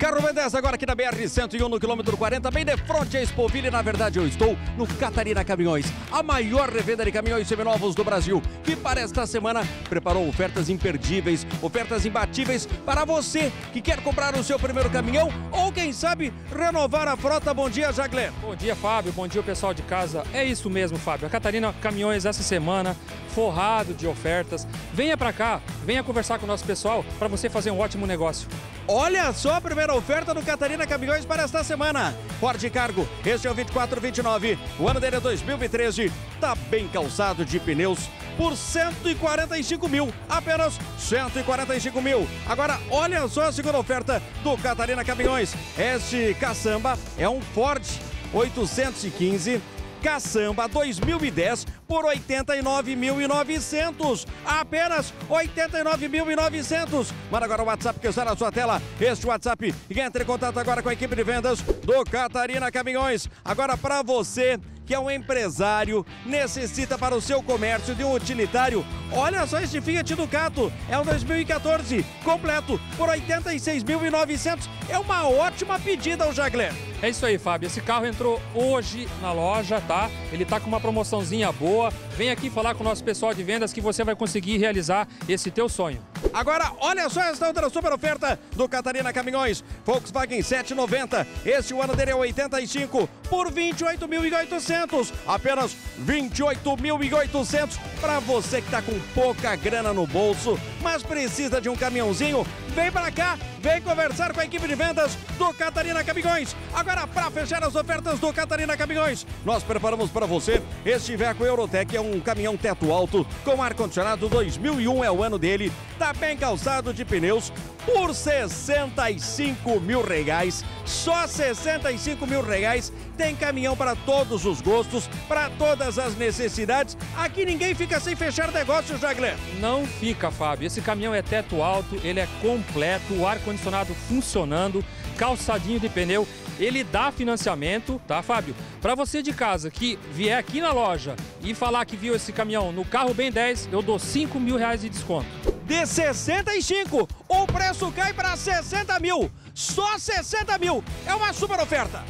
Carro B10 agora aqui na BR-101 no quilômetro 40, bem de frente a Expoville. Na verdade, eu estou no Catarina Caminhões, a maior revenda de caminhões seminovos do Brasil, que para esta semana preparou ofertas imperdíveis, ofertas imbatíveis para você que quer comprar o seu primeiro caminhão ou, quem sabe, renovar a frota. Bom dia, Jagler. Bom dia, Fábio. Bom dia, pessoal de casa. É isso mesmo, Fábio. A Catarina Caminhões essa semana, forrado de ofertas. Venha para cá, venha conversar com o nosso pessoal para você fazer um ótimo negócio. Olha só a primeira oferta do Catarina Caminhões para esta semana. Ford Cargo, este é o 2429. O ano dele é 2013. Tá bem calçado de pneus por 145 mil. Apenas 145 mil. Agora, olha só a segunda oferta do Catarina Caminhões. Este caçamba é um Ford 815 Caçamba 2010 por 89.900. Apenas 89.900. Manda agora o WhatsApp que está na sua tela. Este WhatsApp e entre em contato agora com a equipe de vendas do Catarina Caminhões. Agora para você que é um empresário, necessita para o seu comércio de um utilitário. Olha só este Fiat Ducato, é um 2014, completo por 86.900. É uma ótima pedida ao Jagler. É isso aí, Fábio. Esse carro entrou hoje na loja, tá? Ele tá com uma promoçãozinha boa. Vem aqui falar com o nosso pessoal de vendas que você vai conseguir realizar esse teu sonho. Agora, olha só esta outra super oferta do Catarina Caminhões. Volkswagen 790. Este o ano dele é 85 por 28.800. Apenas 28.800 para você que está com pouca grana no bolso, mas precisa de um caminhãozinho. Vem para cá, vem conversar com a equipe de vendas do Catarina Caminhões. Agora, para fechar as ofertas do Catarina Caminhões, nós preparamos para você este Veco Eurotec. É um caminhão teto alto com ar-condicionado 2001 é o ano dele. Tá bem calçado de pneus por 65 mil reais. Só 65 mil reais. Tem caminhão para todos os gostos, para todas as necessidades. Aqui ninguém fica sem fechar negócio, Jagler. Não fica, Fábio. Esse caminhão é teto alto, ele é completo, o ar-condicionado funcionando, calçadinho de pneu. Ele dá financiamento, tá, Fábio? Para você de casa que vier aqui na loja e falar que viu esse caminhão no carro bem 10, eu dou 5 mil reais de desconto. De 65, o preço cai para 60 mil. Só 60 mil. É uma super oferta.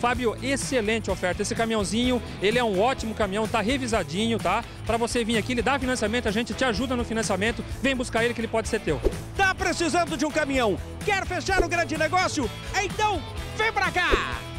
Fábio, excelente oferta. Esse caminhãozinho, ele é um ótimo caminhão, tá revisadinho, tá? Para você vir aqui, ele dá financiamento, a gente te ajuda no financiamento. Vem buscar ele que ele pode ser teu. Tá precisando de um caminhão? Quer fechar um grande negócio? Então, vem pra cá!